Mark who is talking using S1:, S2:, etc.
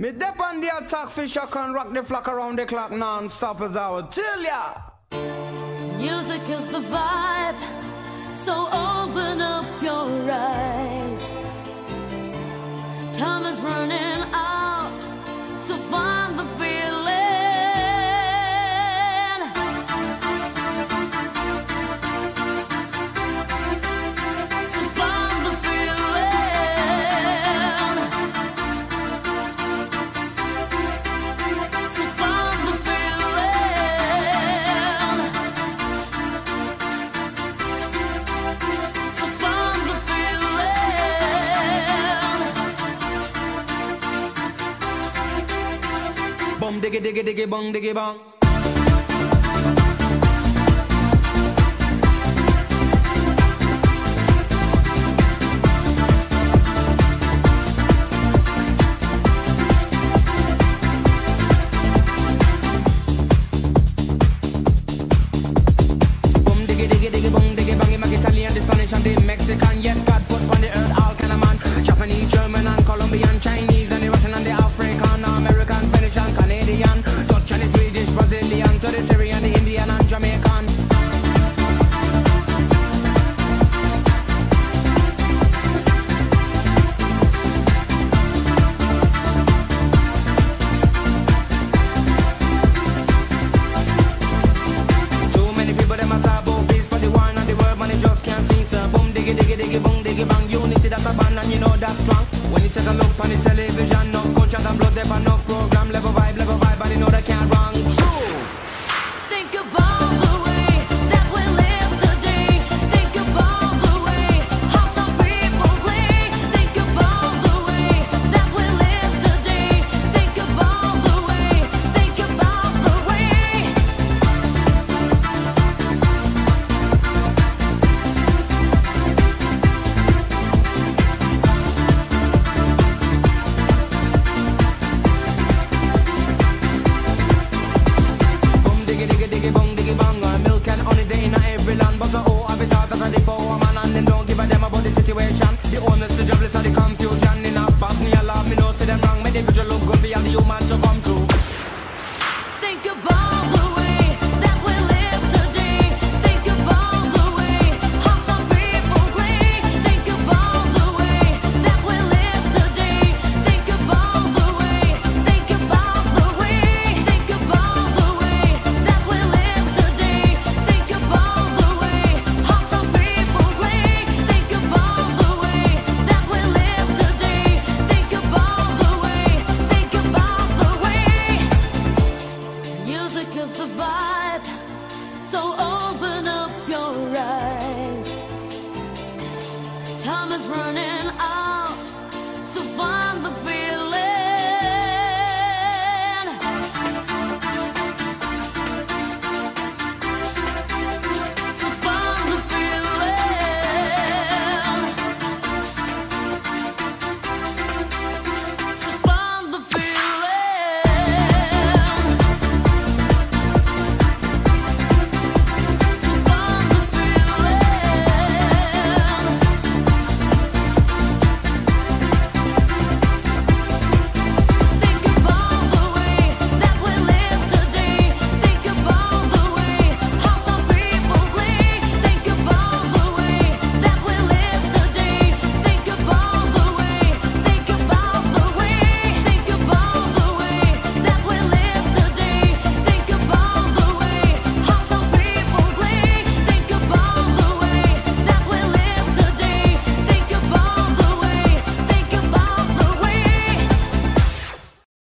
S1: Me dep on the attack fish, I can rock the flock around the clock non-stop as I would tell ya.
S2: Music is the vibe.
S1: diggy diggy diggy bong diggy bong. Bong diggy diggy diggy bong diggy bang. Italian, the Spanish, and the Mexican, yes. When you take a look on the television, no culture and blood, they
S2: the
S1: vibe. So open up your eyes. Time is running.